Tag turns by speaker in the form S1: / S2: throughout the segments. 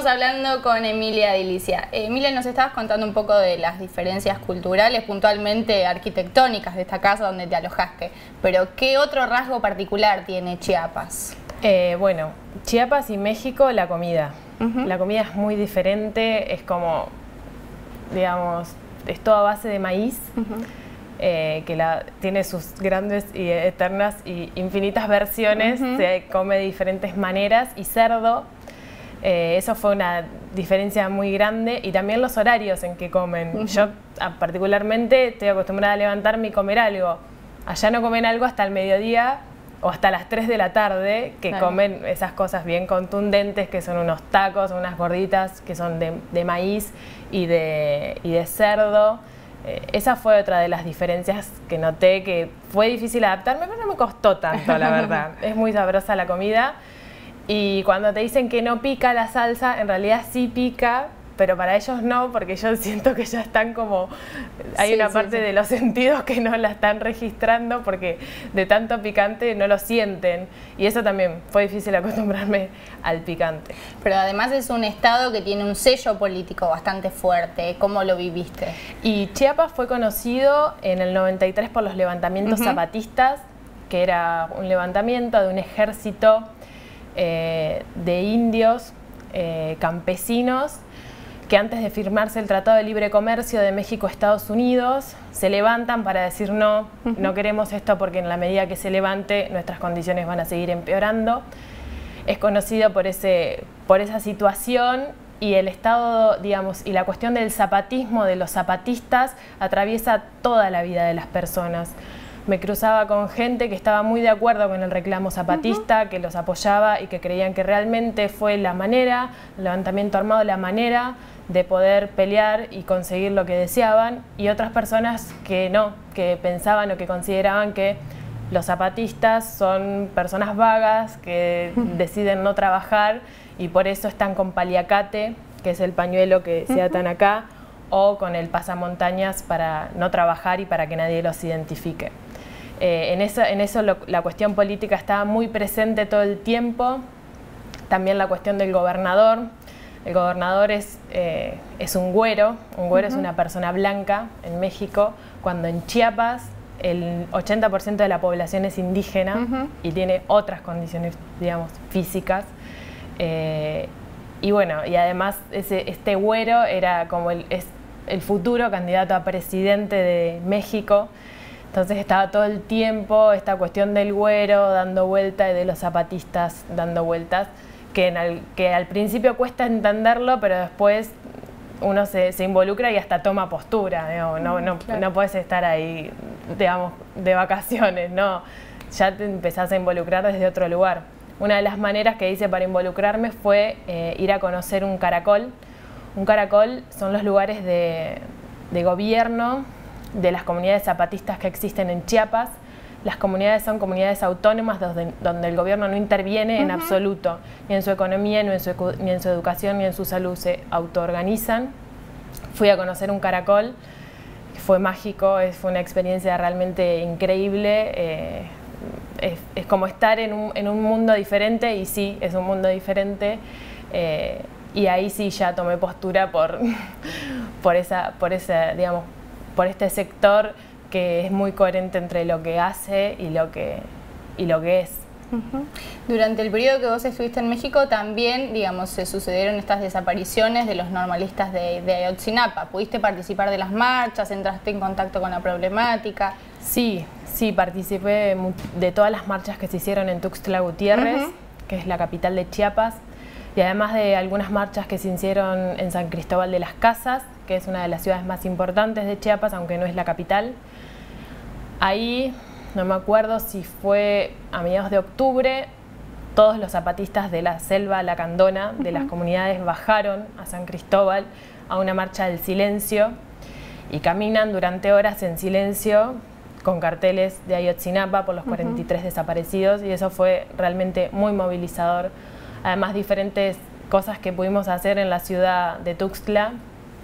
S1: Estamos hablando con Emilia Dilicia. Emilia, nos estabas contando un poco de las diferencias culturales, puntualmente arquitectónicas de esta casa donde te alojaste, pero ¿qué otro rasgo particular tiene Chiapas?
S2: Eh, bueno, Chiapas y México, la comida. La comida es muy diferente, es como, digamos, es toda base de maíz. Eh, que la, tiene sus grandes y eternas y infinitas versiones, se come de diferentes maneras y cerdo. Eh, eso fue una diferencia muy grande y también los horarios en que comen. Yo particularmente estoy acostumbrada a levantarme y comer algo. Allá no comen algo hasta el mediodía o hasta las 3 de la tarde, que comen esas cosas bien contundentes, que son unos tacos, unas gorditas que son de, de maíz y de, y de cerdo. Eh, esa fue otra de las diferencias que noté, que fue difícil adaptarme, pero no me costó tanto, la verdad. es muy sabrosa la comida. Y cuando te dicen que no pica la salsa, en realidad sí pica, pero para ellos no, porque yo siento que ya están como, hay una parte de los sentidos que no la están registrando porque de tanto picante no lo sienten. Y eso también fue difícil acostumbrarme al picante.
S1: Pero además es un estado que tiene un sello político bastante fuerte. ¿Cómo lo viviste?
S2: Y Chiapas fue conocido en el 93 por los levantamientos zapatistas, que era un levantamiento de un ejército eh, de indios eh, campesinos que antes de firmarse el Tratado de Libre Comercio de México-Estados Unidos, se levantan para decir no, no queremos esto porque en la medida que se levante nuestras condiciones van a seguir empeorando. Es conocido por, ese, por esa situación y el Estado, digamos, y la cuestión del zapatismo, de los zapatistas, atraviesa toda la vida de las personas. Me cruzaba con gente que estaba muy de acuerdo con el reclamo zapatista, que los apoyaba y que creían que realmente fue la manera, el levantamiento armado, la manera de poder pelear y conseguir lo que deseaban y otras personas que no, que pensaban o que consideraban que los zapatistas son personas vagas que deciden no trabajar y por eso están con paliacate, que es el pañuelo que se atan acá, o con el pasamontañas para no trabajar y para que nadie los identifique. Eh, en eso, en eso la cuestión política estaba muy presente todo el tiempo, también la cuestión del gobernador, el gobernador es, eh, es un güero, un güero es una persona blanca en México, cuando en Chiapas el 80% de la población es indígena y tiene otras condiciones, digamos, físicas. Eh, y bueno, y además ese, este güero era como el, es el futuro candidato a presidente de México. Entonces estaba todo el tiempo esta cuestión del güero dando vuelta y de los zapatistas dando vueltas que, que al principio cuesta entenderlo, pero después uno se, involucra y hasta toma postura, no, no, no, puedes estar ahí, digamos, de vacaciones, no, ya te empezás a involucrar desde otro lugar. Una de las maneras que hice para involucrarme fue eh, ir a conocer un caracol. Un caracol son los lugares de, de gobierno de las comunidades zapatistas que existen en Chiapas, las comunidades son comunidades autónomas donde, el gobierno no interviene en absoluto, ni en su economía, ni en su, ni en su educación, ni en su salud, se autoorganizan. Fui a conocer un caracol, fue mágico, fue una experiencia realmente increíble. Eh, es, como estar en un, mundo diferente y sí, es un mundo diferente. Eh, y ahí sí ya tomé postura por, por, esa, por, ese, digamos, por este sector que es muy coherente entre lo que hace y lo que, y lo que es.
S1: Durante el periodo que vos estuviste en México también, digamos, se sucedieron estas desapariciones de los normalistas de, de Ayotzinapa. ¿Pudiste participar de las marchas? ¿Entraste en contacto con la problemática?
S2: Sí, sí, participé de todas las marchas que se hicieron en Tuxtla Gutiérrez, que es la capital de Chiapas, y además de algunas marchas que se hicieron en San Cristóbal de las Casas, que es una de las ciudades más importantes de Chiapas, aunque no es la capital. Ahí, no me acuerdo si fue a mediados de octubre, todos los zapatistas de la selva lacandona, de las comunidades, bajaron a San Cristóbal a una marcha del silencio y caminan durante horas en silencio con carteles de Ayotzinapa por los 43 desaparecidos y eso fue realmente muy movilizador. Además, diferentes cosas que pudimos hacer en la ciudad de Tuxtla,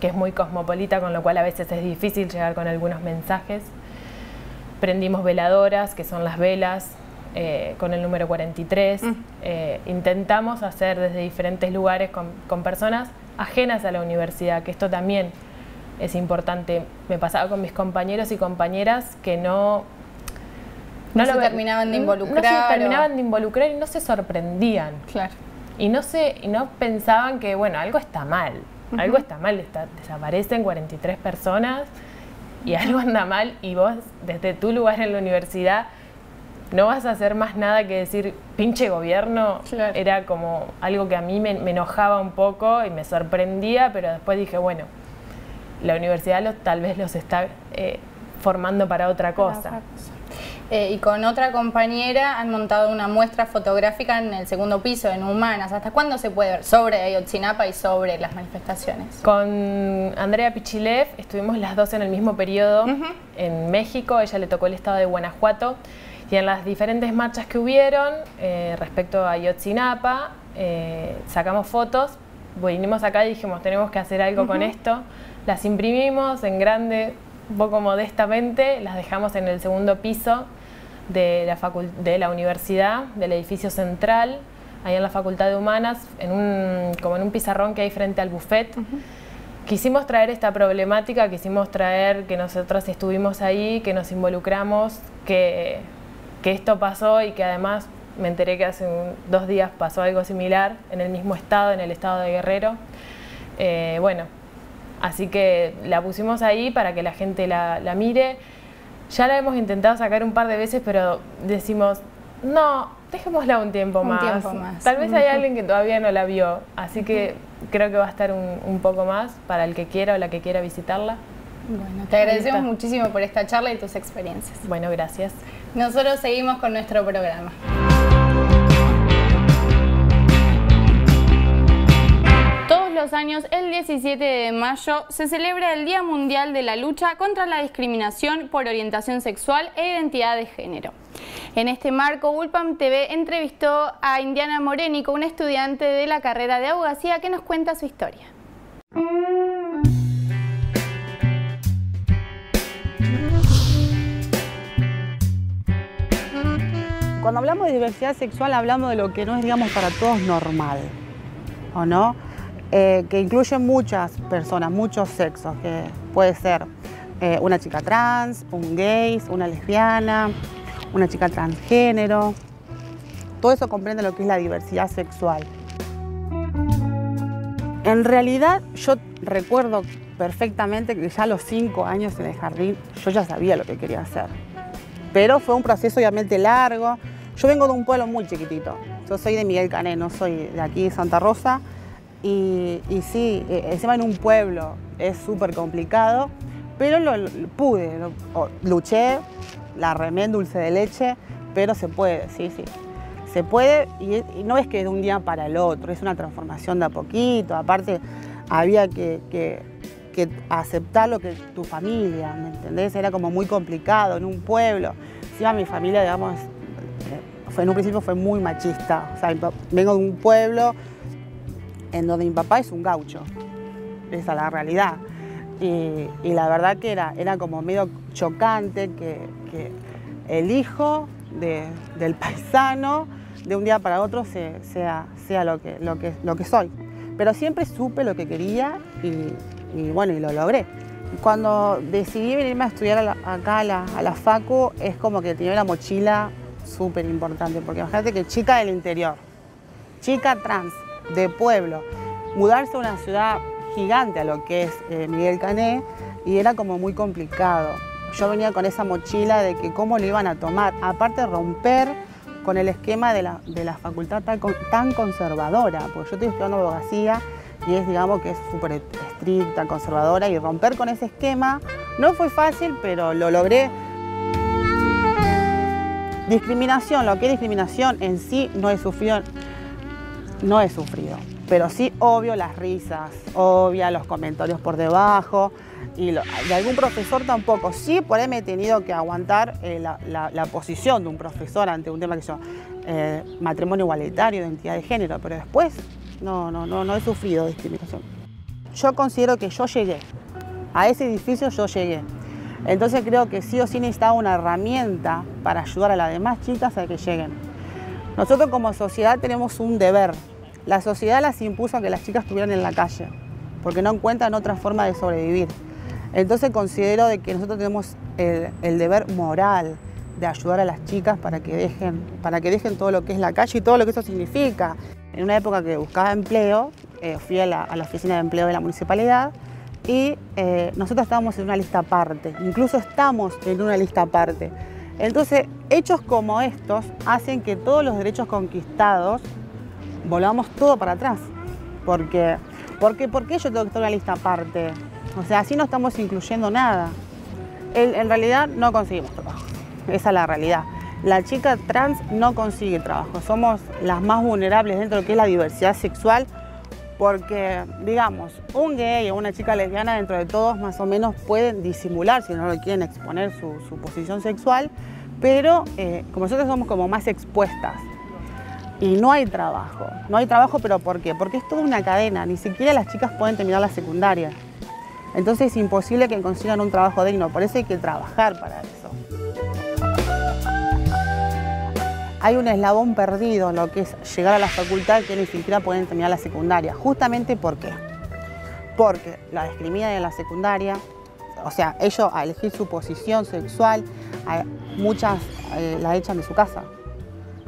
S2: que es muy cosmopolita, con lo cual a veces es difícil llegar con algunos mensajes prendimos veladoras, que son las velas eh, con el número 43. Mm. Eh, intentamos hacer desde diferentes lugares con, personas ajenas a la universidad, que esto también es importante. Me pasaba con mis compañeros y compañeras que no...
S1: No, se terminaban de involucrar. No
S2: se terminaban de involucrar y no se sorprendían.
S1: Claro.
S2: Y no, se, y no pensaban que, bueno, algo está mal. Algo está mal, desaparecen 43 personas y algo anda mal y vos desde tu lugar en la universidad no vas a hacer más nada que decir pinche gobierno. Era como algo que a mí me, enojaba un poco y me sorprendía, pero después dije, bueno, la universidad tal vez los está eh, formando para otra cosa.
S1: Eh, y con otra compañera han montado una muestra fotográfica en el segundo piso, en Humanas. ¿Hasta cuándo se puede ver sobre Ayotzinapa y sobre las manifestaciones?
S2: Con Andrea Pichilev estuvimos las dos en el mismo periodo en México. Ella le tocó el estado de Guanajuato. Y en las diferentes marchas que hubieron eh, respecto a Ayotzinapa, eh, sacamos fotos, vinimos acá y dijimos, tenemos que hacer algo con esto. Las imprimimos en grande, un poco modestamente, las dejamos en el segundo piso de la, de la universidad, del edificio central, ahí en la Facultad de Humanas, en un, como en un pizarrón que hay frente al buffet. Quisimos traer esta problemática, quisimos traer que nosotros estuvimos ahí, que nos involucramos, que que esto pasó y que además me enteré que hace dos días pasó algo similar en el mismo estado, en el estado de Guerrero. Eh, bueno, así que la pusimos ahí para que la gente la, mire. Ya la hemos intentado sacar un par de veces, pero decimos, no, dejémosla un tiempo, más. Tal vez hay alguien que todavía no la vio, así que creo que va a estar un, un poco más para el que quiera o la que quiera visitarla.
S1: Bueno, te agradecemos muchísimo por esta charla y tus experiencias.
S2: Bueno, gracias.
S1: Nosotros seguimos con nuestro programa. Los años, el 17 de mayo, se celebra el Día Mundial de la Lucha contra la Discriminación por Orientación Sexual e Identidad de Género. En este marco, Ulpam TV entrevistó a Indiana Morénico, una estudiante de la carrera de abogacía que nos cuenta su historia.
S3: Cuando hablamos de diversidad sexual hablamos de lo que no es, digamos, para todos normal, ¿o no? Eh, que incluye muchas personas, muchos sexos, que puede ser eh, una chica trans, un gay, una lesbiana, una chica transgénero. Todo eso comprende lo que es la diversidad sexual. En realidad yo recuerdo perfectamente que ya a los cinco años en el jardín yo ya sabía lo que quería hacer. Pero fue un proceso obviamente largo. Yo vengo de un pueblo muy chiquitito. Yo soy de Miguel Cané, no soy de aquí Santa Rosa. Y, sí, e, encima en un pueblo es súper complicado, pero lo, pude, luché, la remé en dulce de leche, pero se puede, sí, sí. Se puede y, no es que de un día para el otro, es una transformación de a poquito. Aparte, había que, que aceptar lo que tu familia, ¿me entendés? Era como muy complicado en un pueblo. Encima mi familia, digamos, en un principio fue muy machista. O sea, vengo de un pueblo en donde mi papá es un gaucho. Esa es la realidad. Y, la verdad que era, era como medio chocante que, el hijo del paisano de un día para otro sea, sea lo, que, lo, que, lo que soy. Pero siempre supe lo que quería y, bueno, y lo logré. Cuando decidí venirme a estudiar acá a la, a la Facu, es como que tenía la mochila súper importante, porque imagínate que chica del interior, chica trans, de pueblo, mudarse a una ciudad gigante a lo que es eh, Miguel Cané, y era como muy complicado. Yo venía con esa mochila de que cómo lo iban a tomar, aparte romper con el esquema de la, de la facultad tan, tan conservadora, porque yo estoy estudiando abogacía y es, digamos, que es súper estricta, conservadora, y romper con ese esquema no fue fácil, pero lo logré. Discriminación, lo que es discriminación en sí no he sufrido, no he sufrido, pero sí obvio las risas, obvia los comentarios por debajo y de algún profesor tampoco. Sí, por ahí me he tenido que aguantar eh, la, posición de un profesor ante un tema que yo, eh, matrimonio igualitario, identidad de género, pero después no, no, no, no he sufrido discriminación. Yo considero que yo llegué, a ese edificio yo llegué. Entonces creo que sí o sí necesitaba una herramienta para ayudar a las demás chicas a que lleguen. Nosotros como sociedad tenemos un deber. La sociedad las impuso a que las chicas estuvieran en la calle, porque no encuentran otra forma de sobrevivir. Entonces considero de que nosotros tenemos el, deber moral de ayudar a las chicas para que, dejen, para que dejen todo lo que es la calle y todo lo que eso significa. En una época que buscaba empleo, eh, fui a la, oficina de empleo de la municipalidad y eh, nosotros estábamos en una lista aparte, incluso estamos en una lista aparte. Entonces, hechos como estos hacen que todos los derechos conquistados volvamos todo para atrás. Porque, porque, ¿Por qué yo tengo que estar una lista aparte? O sea, así no estamos incluyendo nada. En, realidad no conseguimos trabajo. Esa es la realidad. La chica trans no consigue trabajo. Somos las más vulnerables dentro de lo que es la diversidad sexual porque, digamos, un gay o una chica lesbiana dentro de todos más o menos pueden disimular si no lo quieren exponer su, posición sexual, pero eh, como nosotros somos como más expuestas y no hay trabajo. No hay trabajo, pero ¿por qué? Porque es toda una cadena, ni siquiera las chicas pueden terminar la secundaria. Entonces es imposible que consigan un trabajo digno, por eso hay que trabajar para eso. Hay un eslabón perdido en lo que es llegar a la facultad que ni siquiera pueden terminar la secundaria. Justamente ¿por qué? Porque la discriminan en la secundaria, o sea, ellos a elegir su posición sexual, muchas eh, la echan de su casa.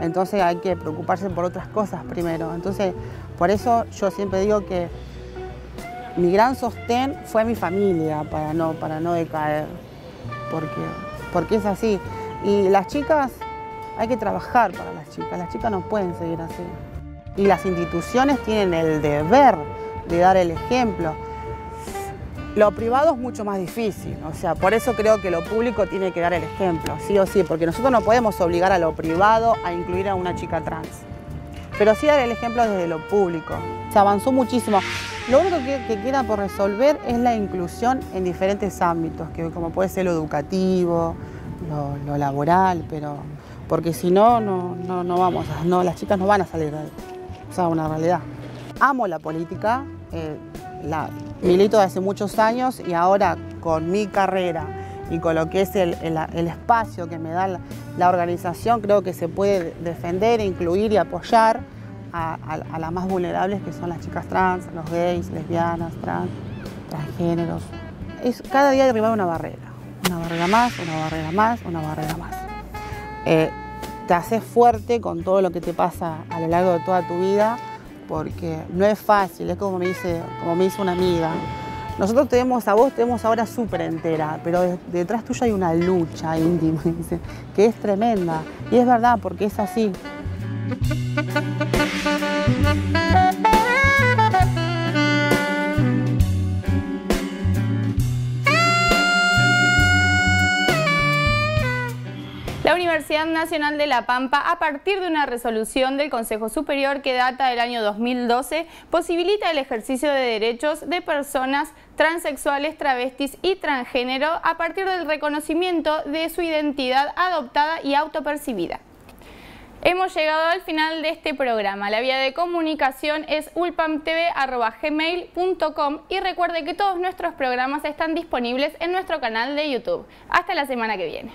S3: Entonces hay que preocuparse por otras cosas primero. Entonces, por eso yo siempre digo que mi gran sostén fue mi familia para no, para no decaer, porque, porque es así. Y las chicas, hay que trabajar para las chicas, las chicas no pueden seguir así. Y las instituciones tienen el deber de dar el ejemplo. Lo privado es mucho más difícil, o sea, por eso creo que lo público tiene que dar el ejemplo, sí o sí, porque nosotros no podemos obligar a lo privado a incluir a una chica trans, pero sí dar el ejemplo desde lo público. Se avanzó muchísimo. Lo único que, queda por resolver es la inclusión en diferentes ámbitos, que como puede ser lo educativo, lo, laboral, pero porque si no, no, no, vamos, no, las chicas no van a salir de O sea, una realidad. Amo la política, eh, milito de hace muchos años y ahora con mi carrera y con lo que es el, espacio que me da la, la, organización, creo que se puede defender, incluir y apoyar a, las más vulnerables que son las chicas trans, los gays, lesbianas, trans, transgéneros. Es cada día derribar una barrera, una barrera más, una barrera más, una barrera más. Eh, te haces fuerte con todo lo que te pasa a lo largo de toda tu vida porque no es fácil, es como me dice, como me dice una amiga. Nosotros tenemos a vos, tenemos ahora súper entera, pero detrás tuya hay una lucha íntima, que es tremenda. Y es verdad, porque es así.
S1: Nacional de La Pampa, a partir de una resolución del Consejo Superior que data del año 2012, posibilita el ejercicio de derechos de personas transexuales, travestis y transgénero a partir del reconocimiento de su identidad adoptada y autopercibida. Hemos llegado al final de este programa. La vía de comunicación es ulpamtv.gmail.com y recuerde que todos nuestros programas están disponibles en nuestro canal de YouTube. Hasta la semana que viene.